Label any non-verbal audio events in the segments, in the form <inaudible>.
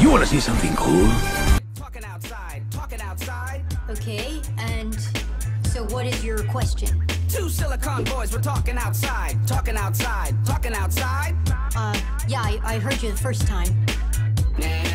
You want to see something cool? Talking outside, talking outside. Okay, and so what is your question? Two silicon boys were talking outside, talking outside, talking outside. Uh, yeah, I, I heard you the first time. Now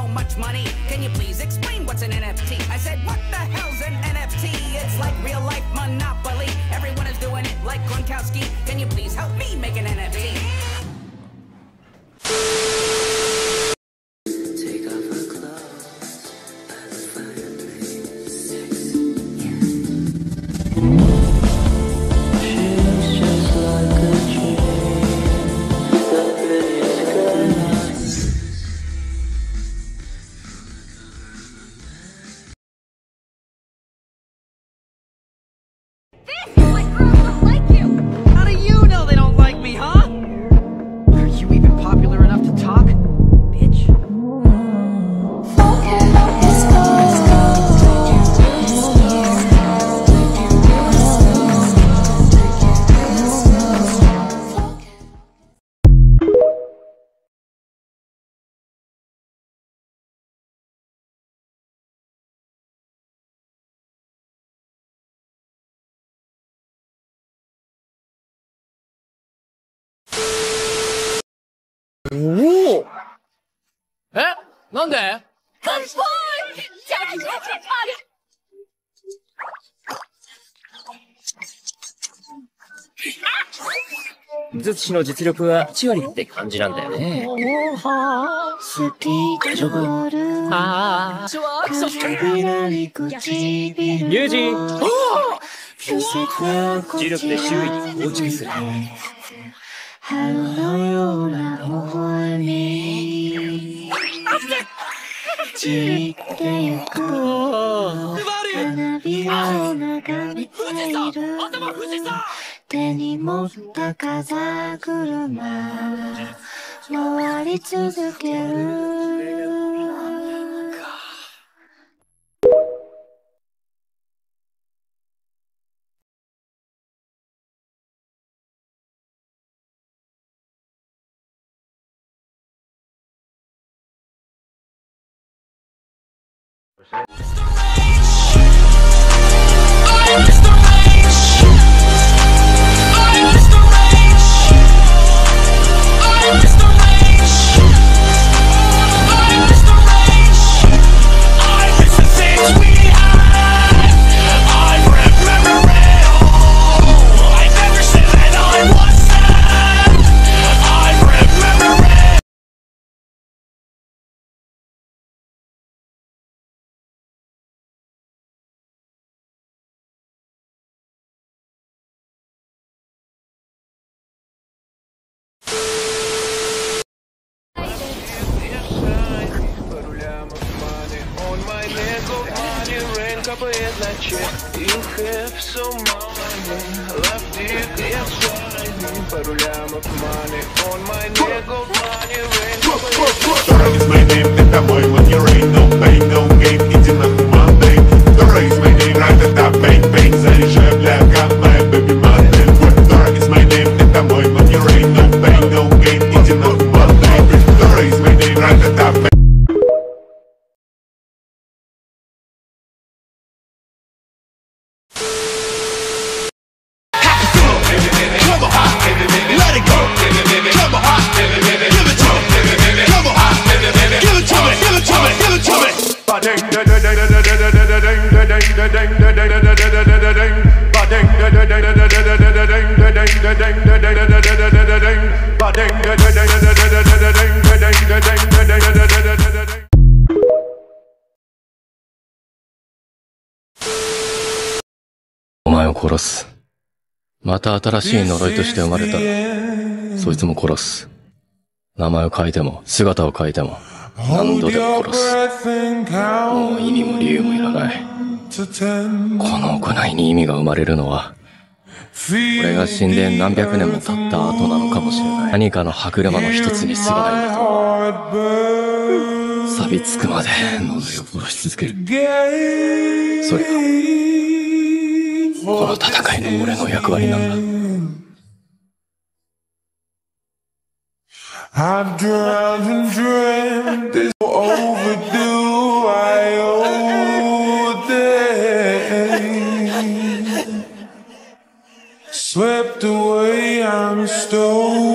so much money. Can you please explain what's an NFT? I said, what the hell's an NFT? It's like real life monopoly. Everyone is doing it like Gronkowski. Can you please help me make an NFT? なんで？術師の実力は8割って感じなんだよね。大丈夫ああ。友人重力で周囲に構築する。春のような微笑み散ってゆく花びらを眺めている手に持った風車回り続ける 100%. couple years that shit You have so money Left it, yes, of money On my nigga money Rain Shorty is my name, and that boy your No pain, no gain, it's enough Monday To raise my name right at that bang bang 殺す。また新しい呪いとして生まれた、そいつも殺す。名前を変えても、姿を変えても、何度でも殺す。もう意味も理由もいらない。この行いに意味が生まれるのは、俺が死んで何百年も経った後なのかもしれない。何かの歯車の一つに過ぎないんだと。錆びつくまで呪いを殺し続ける。それが、この の戦いの俺の役割なんだ。 I've drowned and dreamed this overdue I owe day. Swept away, I'm stolen.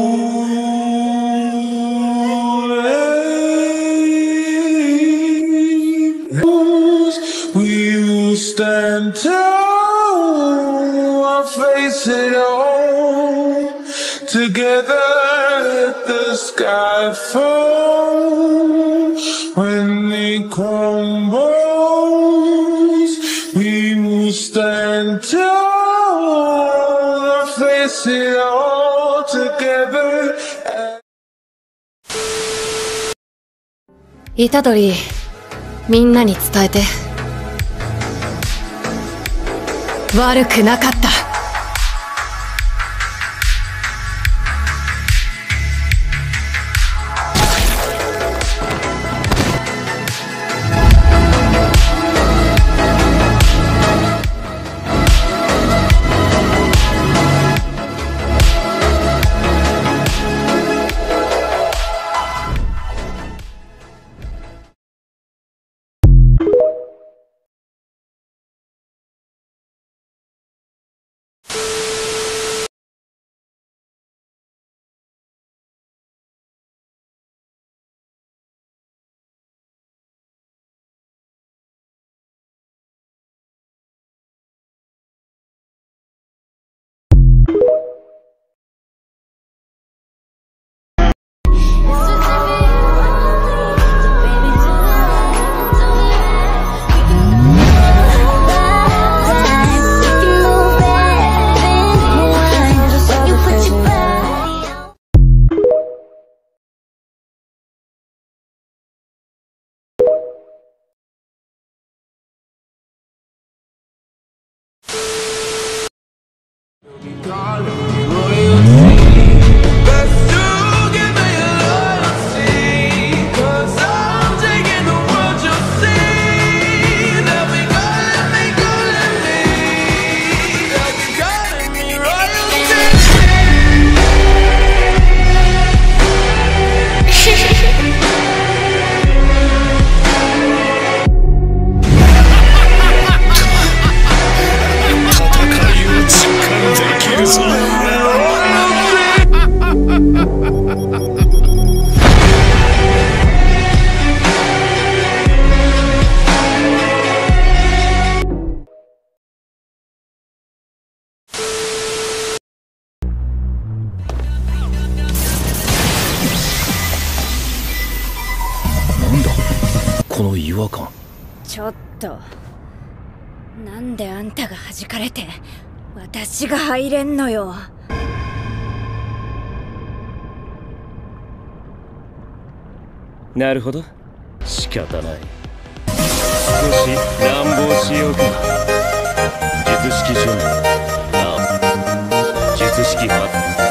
Together let the sky fall. When it crumbles, we will stand tall, I'll face it all together. 虎杖みんなに伝えて悪くなかったこの違和感。ちょっと。なんであんたが弾かれて私が入れんのよ。なるほど。仕方ない。少し乱暴しようか術式準備あ術式発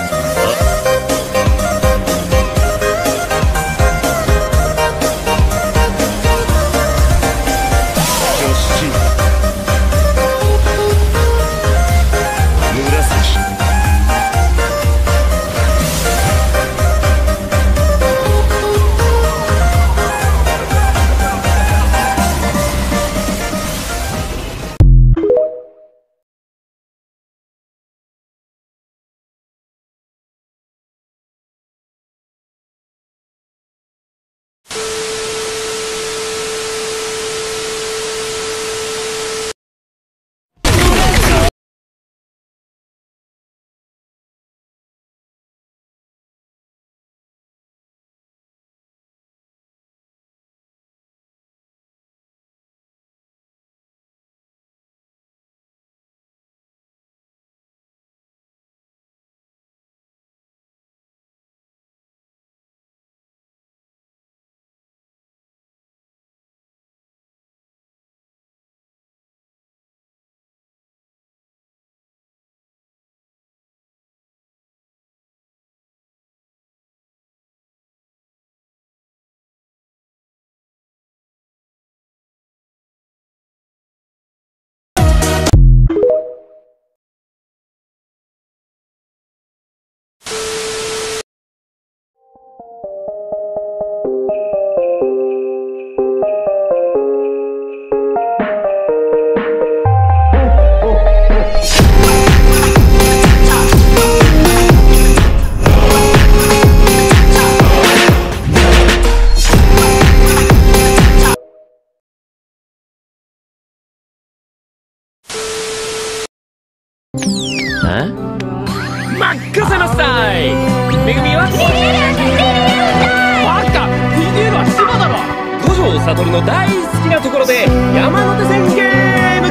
五条悟の大好きなところで山手線ゲーム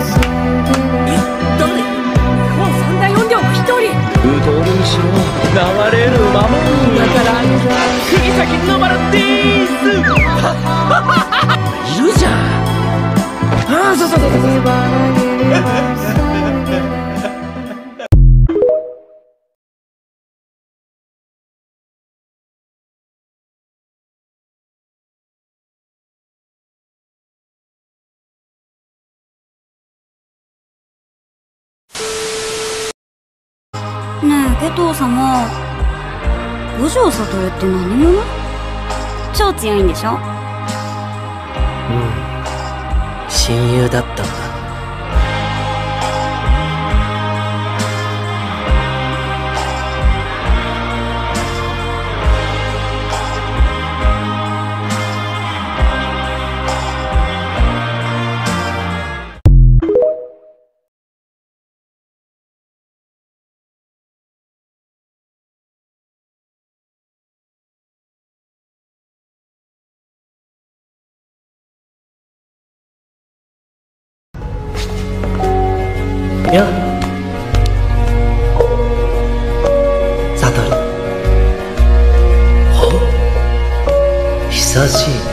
え誰日本三大音量の一人。うとるにしろ。流れるままにだから。釘崎野原でーす <laughs> いるじゃん。ああそうそうそうそう <laughs> ねえゲトウ様五条悟って何者？超強いんでしょ？うん。親友だったんだ。や。サトルお久しい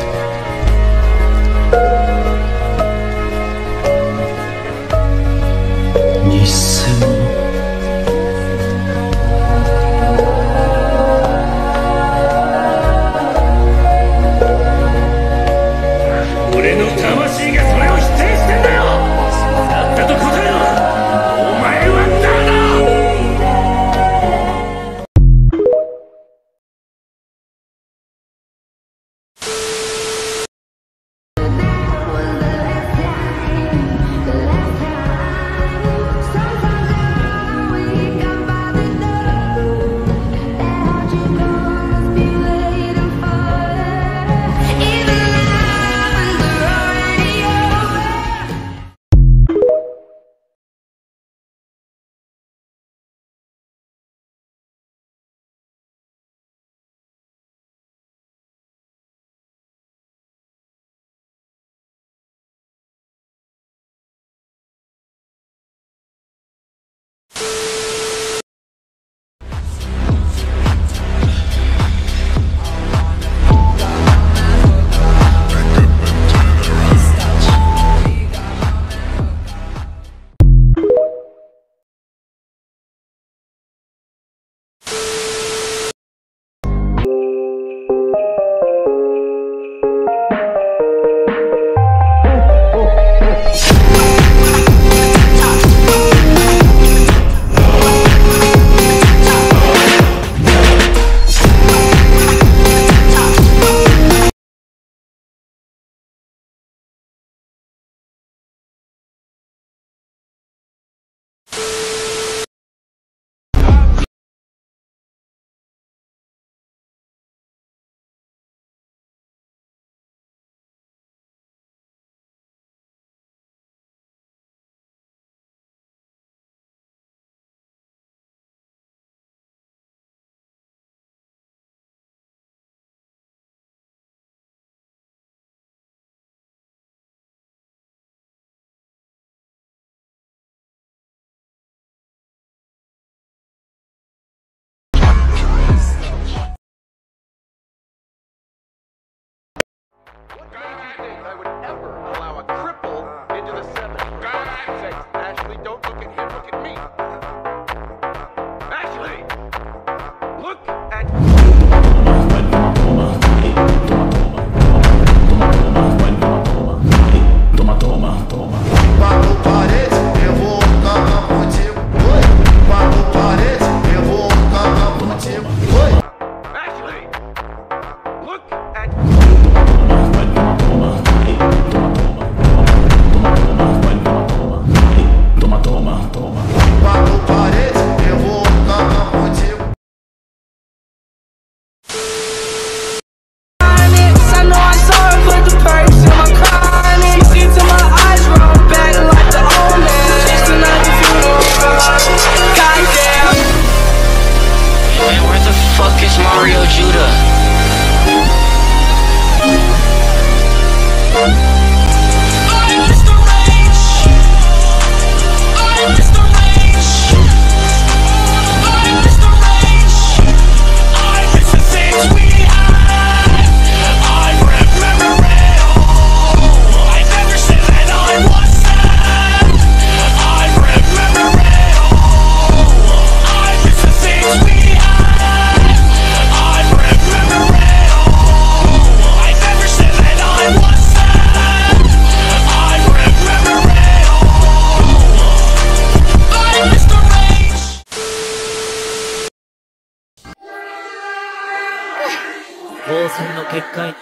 防線の結界。こ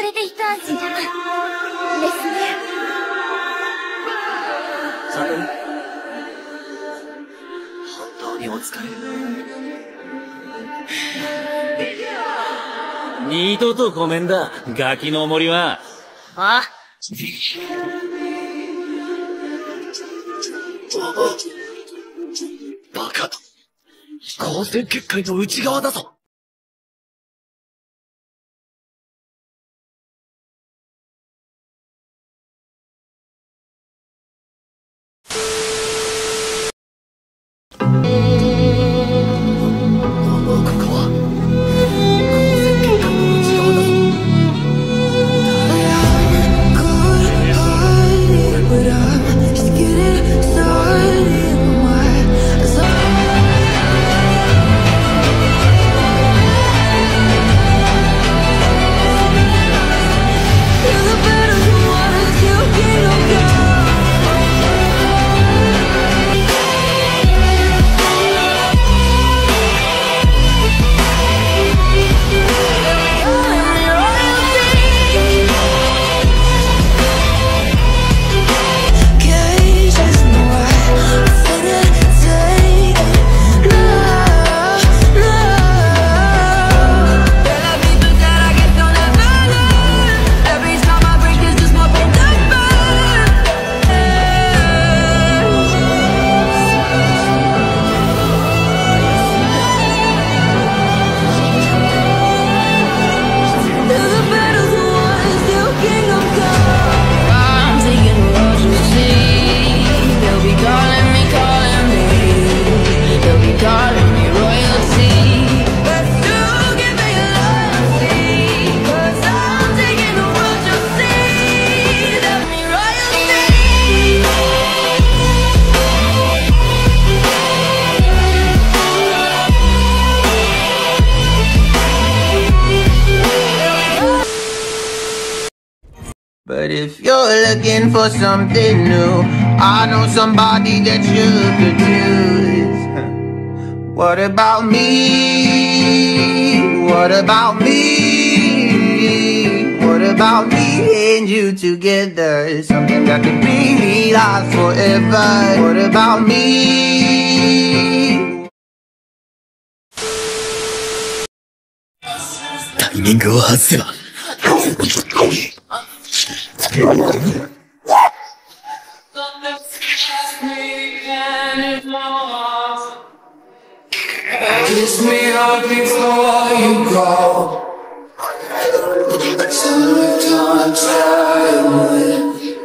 れで一安心ゃな。ですね。さて本当にお疲れ。二度とごめんだ、ガキのお森は。ああバカと。光線結界の内側だぞ for something new, I know somebody that you could use. <laughs> What about me? What about me? What about me and you together? Something that could really last forever. What about me? タイミングを外せば。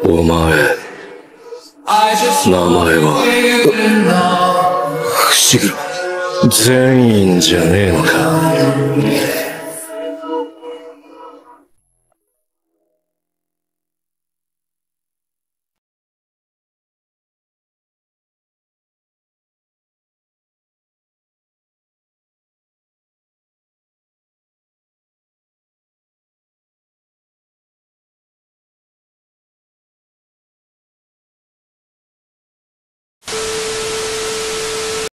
お前名前は不思議全員じゃねえのか。